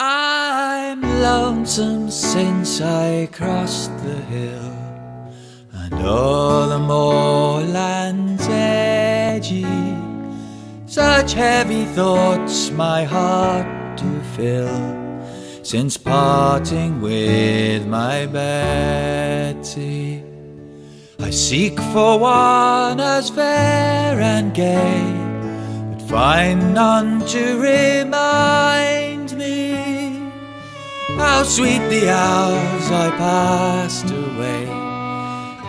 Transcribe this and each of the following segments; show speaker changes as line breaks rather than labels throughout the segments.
I'm lonesome since I crossed the hill and all the moorland's edgy. Such heavy thoughts my heart do fill since parting with my Betsy. I seek for one as fair and gay, but find none to remind how sweet the hours I passed away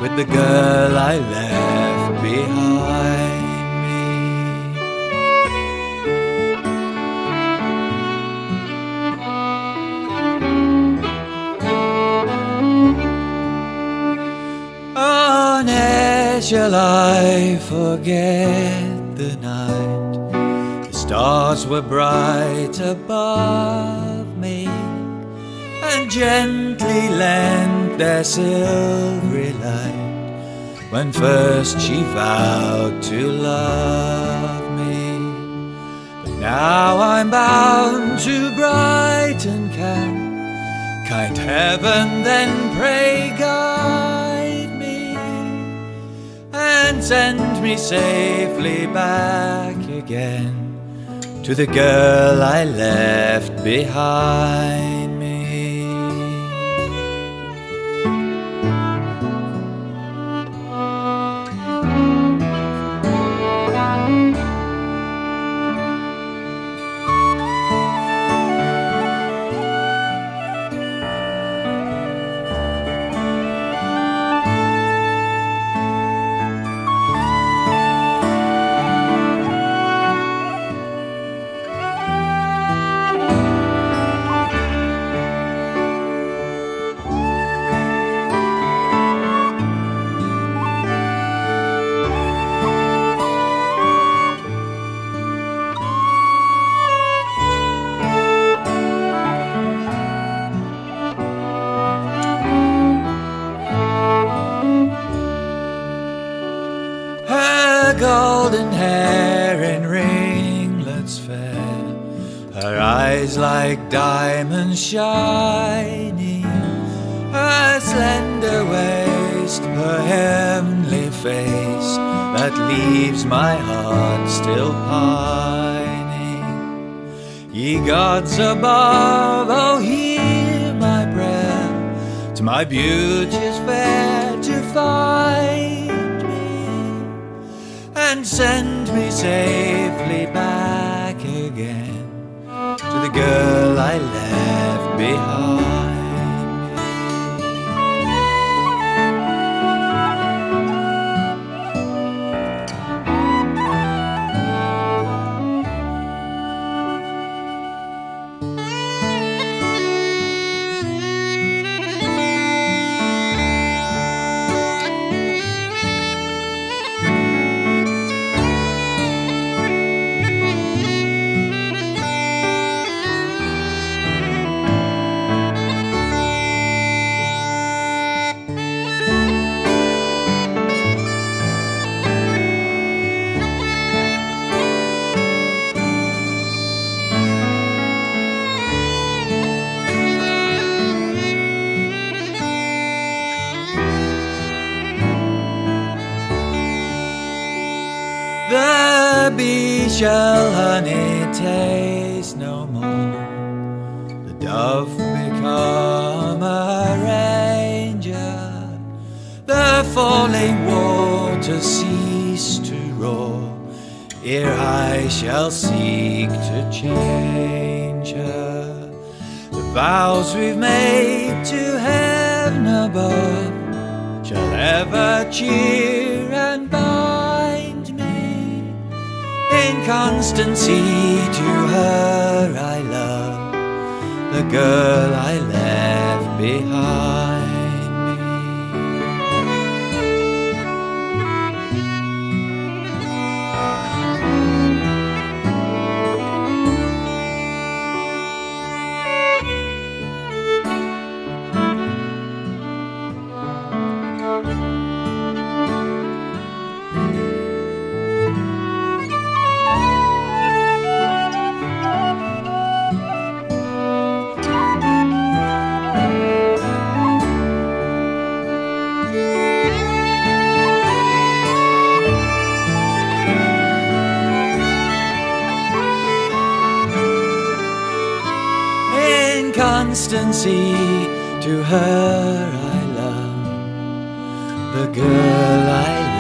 with the girl I left behind shall I forget the night. The stars were bright above me and gently lent their silvery light when first she vowed to love me. But now I'm bound to Brighton camp. Kind heaven, then pray guide me and send me safely back again to the girl I left behind golden hair in ringlets fair, her eyes like diamonds shining, her slender waist, her heavenly face that leaves my heart still pining. Ye gods above, oh hear my prayer. To my beauteous fair to find and send me safely back again to the girl I left behind. The bee shall honey taste no more. The dove become a ranger. The falling waters cease to roar. Ere I shall seek to change her. The vows we've made to heaven above shall ever cheer constancy. To her I love, the girl I left behind constancy. To her I love, the girl I